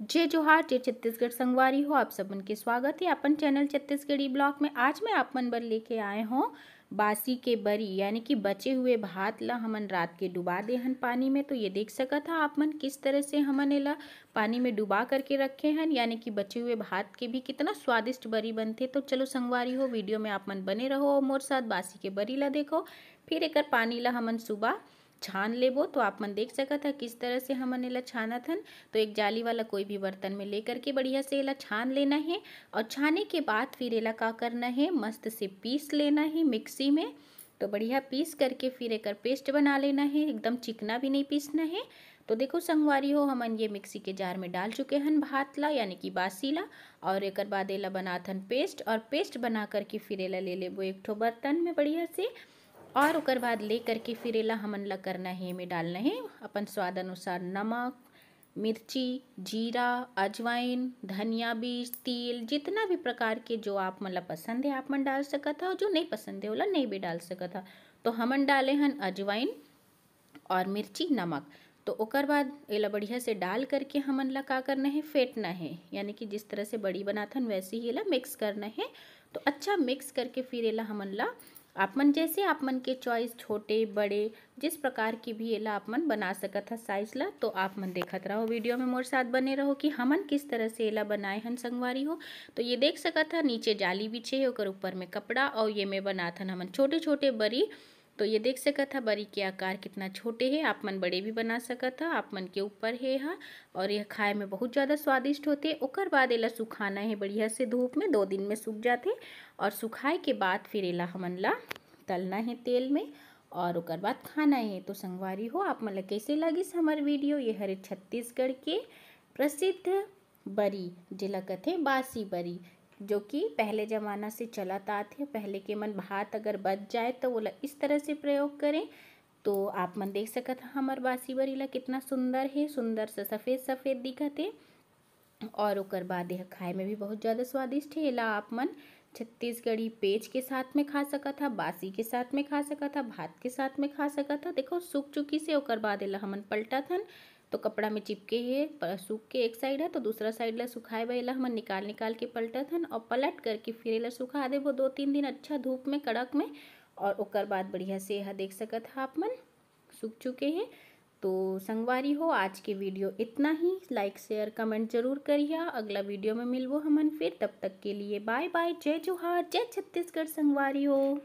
जय जोहार, जय छत्तीसगढ़ संगवारी हो। आप सबन के स्वागत है अपन चैनल छत्तीसगढ़ी ब्लॉग में। आज मैं आप मन बर लेके आए हूँ बासी के बरी, यानी कि बचे हुए भात ला हमन रात के डुबा दे हन पानी में। तो ये देख सकत हा आप मन किस तरह से हमन एला पानी में डुबा करके रखे हन, यानी कि बचे हुए भात के भी कितना स्वादिष्ट बरी बनते। तो चलो संगवारी हो, वीडियो में आप मन बने रहो और मोर साथ बासी के बरी ला देखो। फिर एक पानी ला हमन सुबह छान लेबो तो आप मन देख सकत है किस तरह से हमन एला छाना हन। तो एक जाली वाला कोई भी बर्तन में लेकर के बढ़िया से एला छान लेना है, और छाने के बाद फिर एला का करना है, मस्त से पीस लेना है मिक्सी में। तो बढ़िया पीस करके फिर एक पेस्ट बना लेना है, एकदम चिकना भी नहीं पीसना है। तो देखो संगवारी हो, हमन ये मिक्सी के जार में डाल चुके हैं भात ला यानी कि बासी ला और एक बाद एला बनाथन पेस्ट, और पेस्ट बना करके फिर एला ले लेबो एक ठो बर्तन में बढ़िया से। और उकर बाद ले करके फिर एला हमन ला करना है में डालना है। अपन स्वाद अनुसार नमक, मिर्ची, जीरा, अजवाइन, धनिया बीज, तिल, जितना भी प्रकार के जो आप मन ला पसंद है, आप मन डाल सकत हो। जो नहीं पसंद है, ओला नहीं भी डाल सकत था तो हमन डाले हन अजवाइन और मिर्ची, नमक। तो ओकर बाद एला बढ़िया से डाल करके हमन ला का करना है, फेंटना है। यानी कि जिस तरह से बड़ी बनाथन, वैसे ही एला मिक्स करना है। तो अच्छा मिक्स करके फिर एला हमन ला आप मन जैसे आपमन के चॉइस छोटे, बड़े, जिस प्रकार की भी एला आपमन बना सकत है साइज़ ला तो आप मन देखत रहो। वीडियो में मोर साथ बने रहो कि हमन किस तरह से एला बनाए हन संगवारी हो। तो ये देख सकत है, नीचे जाली बिछे है ऊपर में कपड़ा, और ये में बनाथन हमन छोटे छोटे बरी तो ये देख सकत था बरी के आकार कितना छोटे है, आप मन बड़े भी बना सकत था, आप मन के ऊपर है हा, और यह खाए में बहुत ज़्यादा स्वादिष्ट होते ओकर बाद एला सुखाना है बढ़िया से धूप में, दो दिन में सूख जाते और सुखाए के बाद फिर एला हमन ला तलना है तेल में, और ओकर बाद खाना है। तो संगवारी हो, आप मन ला कैसे लगिस हमार वीडियो? ये हरे छत्तीसगढ़ के प्रसिद्ध बरी, जिला कथे, बासी बरी। जो कि पहले ज़माना से चलत आते पहले के मन भात अगर बच जाए तो वो इस तरह से प्रयोग करें। तो आप मन देख सकत हमार बासी बरी ला कितना सुंदर है, सुंदर से सफ़ेद सफ़ेद दिखत है। और ओकर बाद यह खाए में भी बहुत ज़्यादा स्वादिष्ट है। एला आप मन छत्तीसगढ़ी पेज के साथ में खा सकत था बासी के साथ में खा सकत था भात के साथ में खा सकत था देखो, सूख चुकी से ओकर बाद हमन पलटा थन तो कपड़ा में चिपके है सूख के एक साइड है तो दूसरा साइड ला सुखाए बा हम निकाल निकाल के पलटत हन और पलट करके फिर ला सुखा देबो दो तीन दिन अच्छा धूप में, कड़क में और ओकर बाद बढ़िया से यह देख सकत है आप मन, सूख चुके हैं। तो संगवारी हो, आज के वीडियो इतना ही। लाइक शेयर कमेंट ज़रूर करिए अगला वीडियो में मिलबो हमन फिर, तब तक के लिए बाय बाय, जय जोहार, जय छत्तीसगढ़ संगवारी हो।